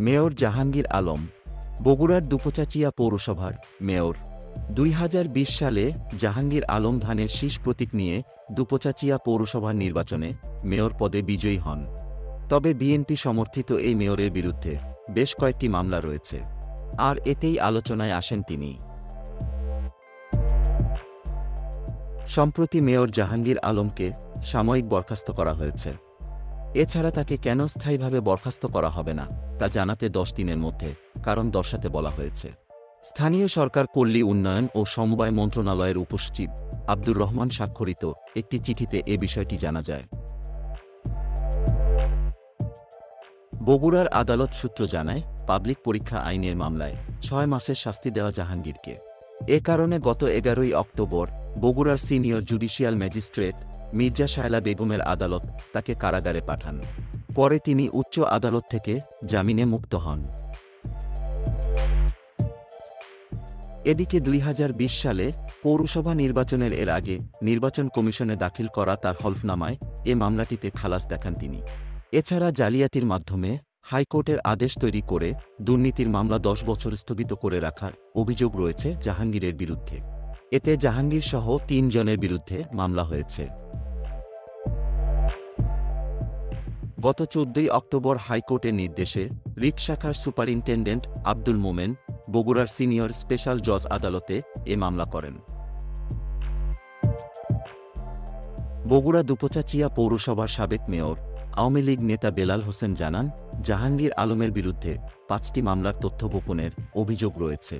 Mayor Jahangir Alam, বগুড়ার দুপচাচিয়া পৌরসভার mayor. দুই হাজার বিশ সালে জাহাঙ্গীর আলম ধানের শীষ প্রতীক নিয়ে দুপচাচিয়া পৌরসভার নির্বাচনে মেয়র পদে বিজয়ী হন। তবে বিএনপি সমর্থিত এই মেয়রের বিরুদ্ধে বেশ কয়েকটি মামলা রয়েছে। আর এতেই আলোচনায় আসেন তিনি। সম্প্রতি মেয়র জাহাঙ্গীর আলমকে সাময়িক বরখাস্ত করা হয়েছে। এছাড়া তাকে কেন স্থায়ীভাবে বরখাস্ত করা হবে না, তা জানাতে দশ দিনের মধ্যে, কারণ দর্শাতে বলা হয়েছে। স্থানীয় সরকার পল্লী উন্নয়ন ও সমবায় মন্ত্রণালয়ের উপসচিব আব্দুর রহমান স্বাক্ষরিত একটি চিঠিতে এ বিষয়টি জানা যায়। বগুড়ার আদালত সূত্র জানায়, পাবলিক পরীক্ষা আইনের মামলায় ছয় মাসের শাস্তি দেওয়া জাহাঙ্গীরকে। এ কারণে গত এগারোই অক্টোবর বগুড়ার senior judicial magistrate Mirza Shaila বেগমের আদালত তাকে কারাগারে পাঠান। পরে তিনি উচ্চ আদালত থেকে জামিনে মুক্ত হন। এদিকে দুই হাজার বিশ সালে পৌরসভা নির্বাচনের এর আগে নির্বাচন কমিশনে দাখিল করা তার হলফনামায় এ মামলাটিতে খালাস দেখান তিনি। এছাড়া জালিয়াতির মাধ্যমে হাইকোর্টের আদেশ তৈরি করে দুর্নীতির মামলা দশ বছর স্থগিত করে রাখার অভিযোগ রয়েছে জাহাঙ্গীরের বিরুদ্ধে। এতে জাহাঙ্গীর সহ তিনজনের বিরুদ্ধে মামলা হয়েছে। গত চোদ্দই অক্টোবর হাইকোর্টের নির্দেশে রিট শাখার সুপারিনটেন্ডেন্ট আব্দুল মোমেন বগুড়ার সিনিয়র স্পেশাল জজ আদালতে এ মামলা করেন। বগুড়া দুপচাচিয়া পৌরসভার সাবেক মেয়র, আওয়ামী লীগ নেতা বেলাল হোসেন জানান, জাহাঙ্গীর আলমের বিরুদ্ধে পাঁচটি মামলার তথ্য গোপনের অভিযোগ রয়েছে।